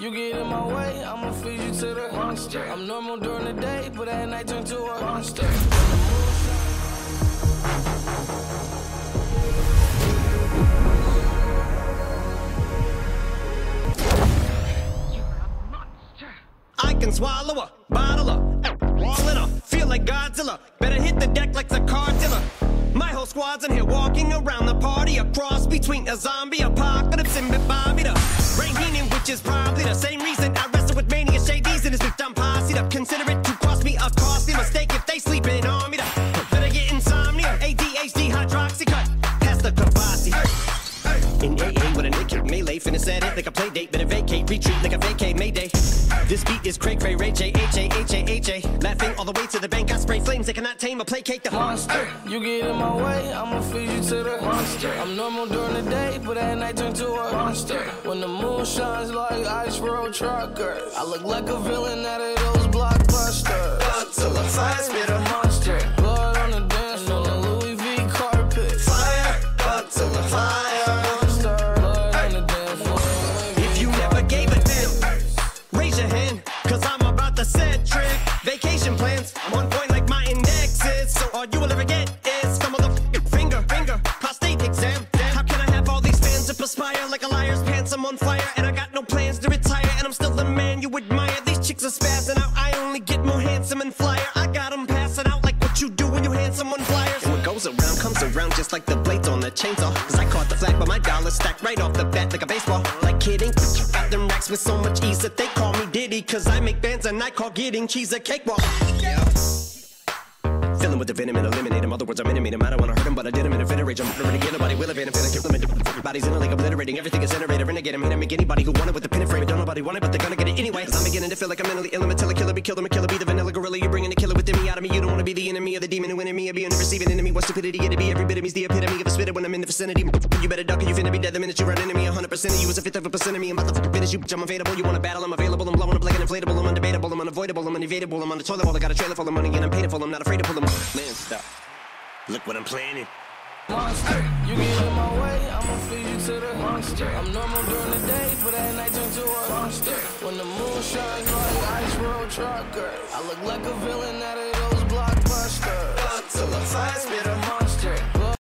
You get in my way, I'ma feed you to the monster. I'm normal during the day, but at night turn to a monster. I can swallow a bottle of all in a feel like Godzilla. Better hit the deck like the car dealer. My whole squad's in here walking around the party, a cross between a zombie apocalypse and Bobby which is probably the same reason I wrestle with mania shades and his bitch I'm posse consider it naked melee, finna set it like a play date, better vacate, retreat like a vacate, mayday. This beat is cray cray, Ray J, H A, H A, H A. Laughing all the way to the bank, I spray flames, they cannot tame or placate the monster. You get in my way, I'ma feed you to the monster. I'm normal during the day, but at night turn to a monster. When the moon shines like ice road truckers, I look like a villain out of those you admire. These chicks are spazzing out, I only get more handsome and flyer. I got 'em passing out like what you do when you hand someone flyers. And what goes around comes around just like the blades on the chainsaw. Cause I caught the flag, but my dollar stacked right off the bat like a baseball. Like kidding, got them racks with so much ease that they call me Diddy. Cause I make bands and I call getting cheese a cakewalk. Yeah. Fill 'em with the venom and eliminate 'em. Other words, I'm intimate 'em. I don't wanna hurt 'em, but I did 'em in a fit rage. I'm murdering again, nobody will evade 'em. Finna kill 'em in bodies in a lake, obliterating everything is iterator. Renegade 'em, hit 'em, make anybody who want it with the pin and frame. Don't nobody want it, but they're gonna get anyway. I'm beginning to feel like I'm mentally ill. I'm a killer, killer, be killed, I'm a killer, be the vanilla gorilla. You're bringing the killer within me out of me. You don't wanna be the enemy of the demon who enemy of being the receiving enemy. What stupidity it'd be. Every bit of me's the epitome of a spitter when I'm in the vicinity. You better duck or you finna be dead the minute you run into me. 100% of you is a fifth of a percent of me. I'm about to finish you, bitch. I'm available. You wanna battle? I'm available. I'm blowing up like an inflatable. I'm undebatable. I'm unavoidable. I'm unevadable. I'm on the toilet bowl. I got a trailer full of money and I'm paid for. I'm not afraid to pull them. Man, stop. Look what I'm planning. monster. To the monster. I'm normal during the day, but at night turn to a monster. When the moon shines like ice road trucker, I look like a villain out of